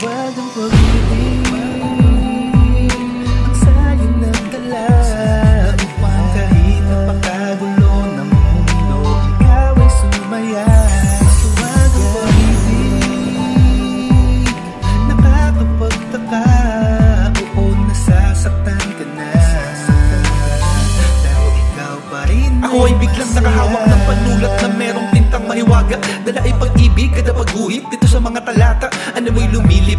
pag-ibig. Ang sa'yo nagdala Upang kahit napakagulo ng mundo Ikaw ay sumaya. Matuwag ang pag-ibig. Nakakapagtaka Oo, nasasaktan ka na. Pero ikaw pa rin Ako ay biglang nakahawak ng panulat na merong tintang mahiwaga Dala ay pag-ibig kada pag-uwit dito sa mga talata. Ano mo'y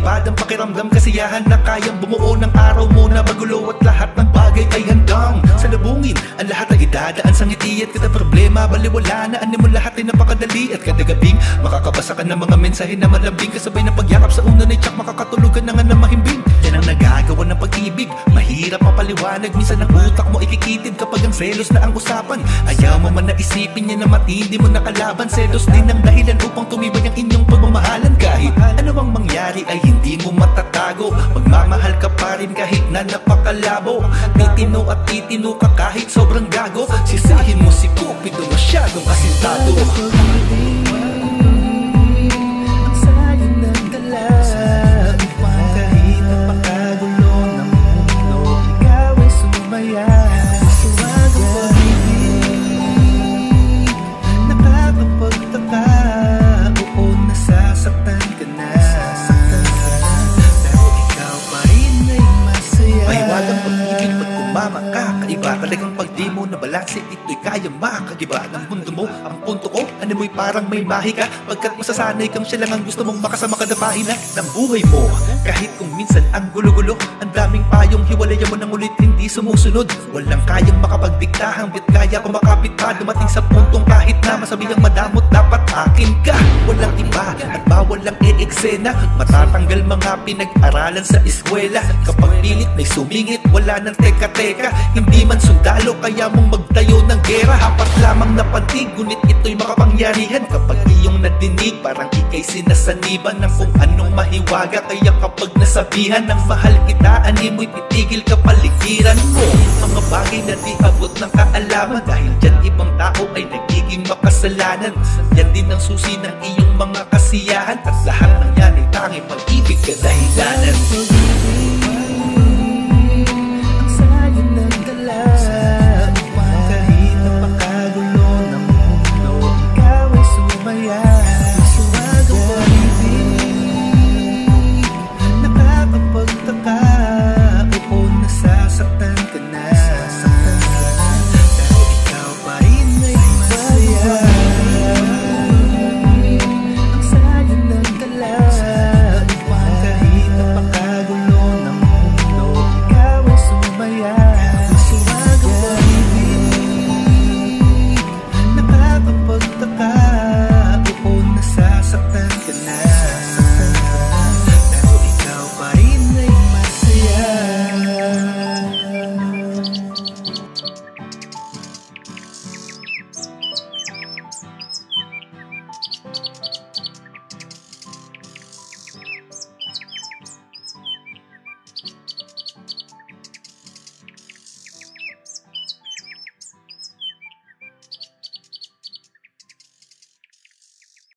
lumilipad ang pakiramdam kasiyahan na kayang bumuo ng araw mo na magulo at lahat ng bagay ay handang Salubungin. Ang lahat ay idadaan sa ngiti at kada problema. Baliwala na ano mo lahat ay napakadali. At kada gabing makakabasa ka ng mga mensahe na malambing kasabay ng pagyakap sa una na tsak makakatulugan na nga na mahimbing. Yan ang nagagawa ng pag-ibig. Mahirap mapaliwanag Minsan ang utak mo ikikitid. Kapag ang selos na ang usapan Ayaw mo man na isipin niya na matindi mo nakalaban. Selos din ang dahilan upang tumibay ang inyong pagmamahalan. Kahit ano ang mangyari ay hindi mo matatago. Magmamahal ka pa rin kahit na napakalabo. Titino at titino ka kahit sobrang gago. Sisihin mo si Cupido masyadong asintado kumama ka Kaiba talagang pag di mo. Na balanse Ito'y kaya makagiba ng mundo mo. Ang punto ko, ano mo'y parang may mahika Pagkat masasanay kang siya lang ang gusto mong makasama kada pahina Ng buhay mo. Kahit kung minsan ang gulo-gulo Ang daming payong hiwalayan mo ng ulit hindi sumusunod. Walang kayang makapagdikta Hanggat kaya pa makapit pa Dumating sa puntong kahit na masabihang madamot Dapat akin ka. Walang iba at bawal lang e-eksena Matatanggal mga pinag-aralan sa eskwela. Kapag pilit may sumingit Wala nang teka-teka. Hindi man sundalo kaya mong magtayo ng gera. Apat lamang na pantig Ngunit ito'y makapangyarihan. Kapag iyong nadinig Parang ikay sinasaniban Ng kung anong mahiwaga. Kaya kapag nasabihan ng mahal kita Ani mo'y titigil ka paligiran mo. Mga bagay na di abot ng kaalaman Dahil dyan ibang tao ay nagiging makasalanan Yan din ang susi ng iyong mga kasiyahan At lahat